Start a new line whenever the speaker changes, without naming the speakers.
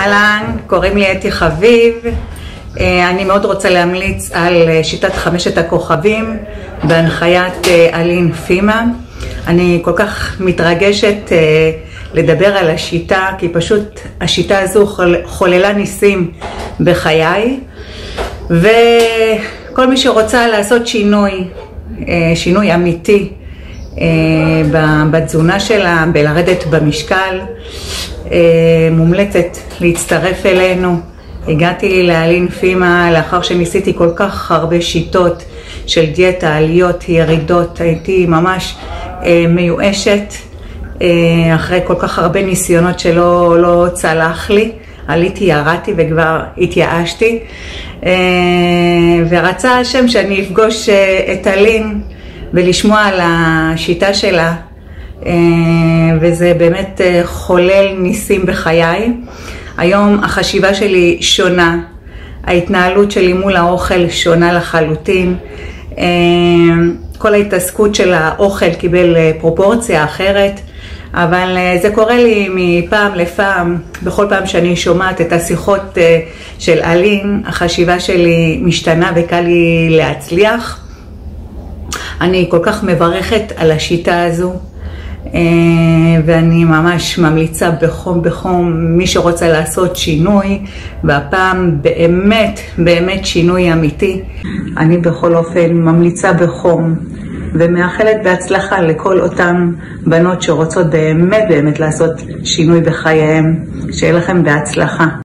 אהלן, קוראים לי אתי חביב. אה, אני מאוד רוצה להמליץ על אה, שיטת חמשת הכוכבים בהנחיית אה, אלין פימה. אני כל כך מתרגשת לדבר על השיטה, כי פשוט השיטה הזו חוללה ניסים בחיי. וכל מי שרוצה לעשות שינוי, שינוי אמיתי בתזונה שלה, בלרדת במשקל, מומלצת להצטרף אלינו. הגעתי לאלין פימה לאחר שניסיתי כל כך הרבה שיטות של דיאטה, עליות, ירידות, הייתי ממש אה, מיואשת אה, אחרי כל כך הרבה ניסיונות שלא לא צלח לי. עליתי, ירדתי וכבר התייאשתי אה, ורצה השם שאני אפגוש אה, את אלין ולשמוע על השיטה שלה אה, וזה באמת אה, חולל ניסים בחיי. היום החשיבה שלי שונה, ההתנהלות שלי מול האוכל שונה לחלוטין. אה, כל ההתעסקות של האוכל קיבל אה, פרופורציה אחרת, אבל אה, זה קורה לי מפעם לפעם, בכל פעם שאני שומעת את השיחות של אלין, החשיבה שלי משתנה וקל לי להצליח. אני כל כך מברכת על השיטה הזו. אה, ואני ממש ממליצה בחום בחום, מי שרוצה לעשות שינוי, והפעם באמת באמת שינוי אמיתי, אני בכל אופן ממליצה בחום. ומאחלת בהצלחה לכל אותן בנות שרוצות באמת באמת לעשות שינוי בחייהן. שיהיה לכם בהצלחה.